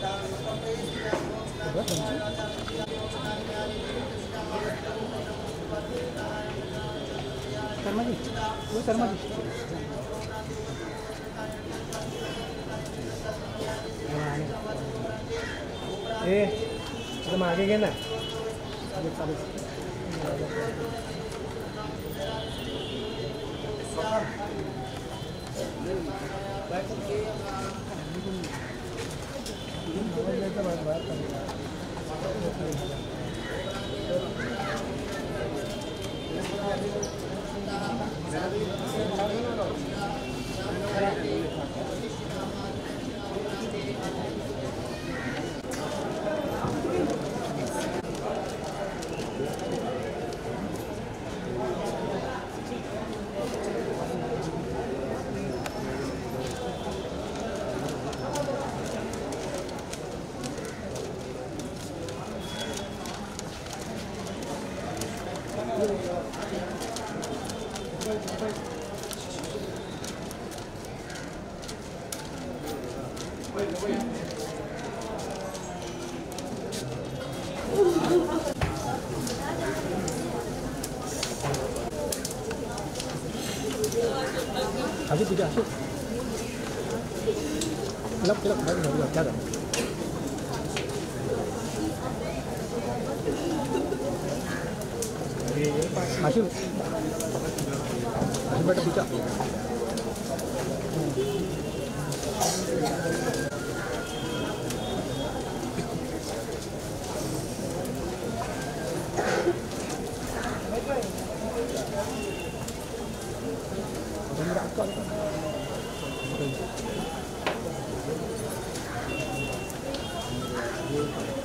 Eh, ् म ा a ी वो शर्मा जी ए तुम आगे गए ना च ा ल Thank you. 아직들이 아직 그럭그럭 가는 경우가 없잖아. 다시 다시 빨리 보자. Thank you.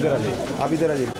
इधर आ जाइए आप इधर आ जाइए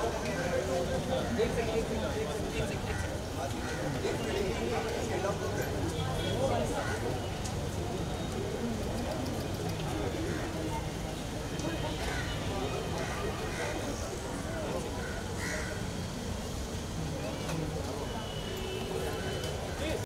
Thank you.